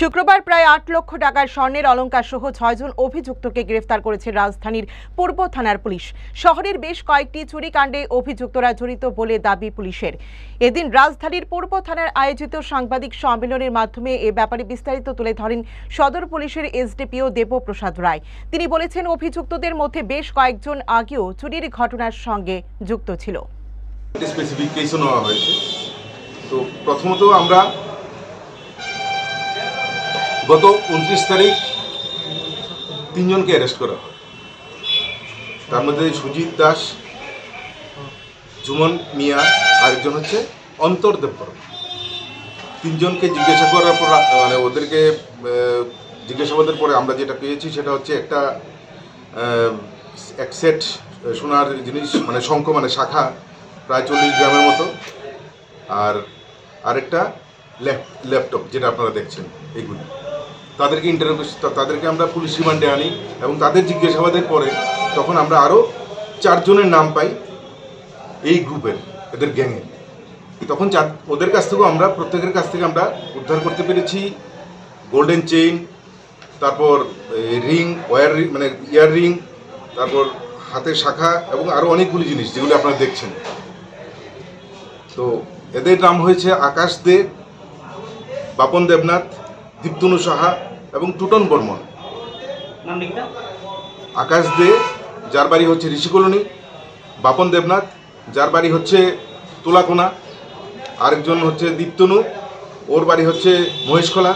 শুক্রবার প্রায় আট লক্ষ টাকার স্বর্ণের অলঙ্কার সহ ছয়জন অভিযুক্তকে গ্রেফতার করেছে রাজধানীর পূর্ব থানার পুলিশ। শহরের বেশ কয়েকটি চুরিকাণ্ডে অভিযুক্তরা জড়িত বলে দাবি পুলিশের। এদিন রাজধানীর পূর্ব থানার আয়োজিত সাংবাদিক সম্মেলনের মাধ্যমে এ ব্যাপারে বিস্তারিত তুলে ধরেন সদর পুলিশের এসডিপিও দেবপ্রসাদ রায়। তিনি বলেছেন, অভিযুক্তদের মধ্যে বেশ কয়েকজন আগেও চুরির ঘটনার সঙ্গে যুক্ত ছিল। প্রথমত আমরা গত উনত্রিশ তারিখ তিনজনকে অ্যারেস্ট করা হয়। তার মধ্যে সুজিত দাস, জুমন মিয়া, আরেকজন হচ্ছে অন্তর দেববর্মা। তিনজনকে জিজ্ঞাসা করার পর মানে ওদেরকে জিজ্ঞাসাবাদের পরে আমরা যেটা পেয়েছি সেটা হচ্ছে একটা এক সেট সোনার জিনিস মানে শঙ্খ মানে শাখা, প্রায় চল্লিশ গ্রামের মতো। আর আরেকটা ল্যাপ- ল্যাপটপ, যেটা আপনারা দেখছেন এইগুলি তাদেরকে ইন্টারভিউ তাদেরকে আমরা পুলিশ রিমান্ডে আনি এবং তাদের জিজ্ঞাসাবাদের পরে তখন আমরা আরও চারজনের নাম পাই এই গ্রুপের, এদের গ্যাংয়ের তখন চার, ওদের কাছ থেকেও আমরা, প্রত্যেকের কাছ থেকে আমরা উদ্ধার করতে পেরেছি। গোল্ডেন চেইন তারপর রিং ওয়ার রিং মানে ইয়ার রিং তারপর হাতের শাখা এবং আরও অনেকগুলি জিনিস যেগুলো আপনারা দেখছেন। তো এদের নাম হয়েছে আকাশ দে, বাপন দেবনাথ, দীপ্তনু সাহা এবং টুটন বর্মন। আকাশ দে যার বাড়ি হচ্ছে ঋষি কলোনি। বাপন দেবনাথ যার বাড়ি হচ্ছে তুলাকোনা। আরেকজন হচ্ছে দীপ্তনু। ওর বাড়ি হচ্ছে মহেশখোলা।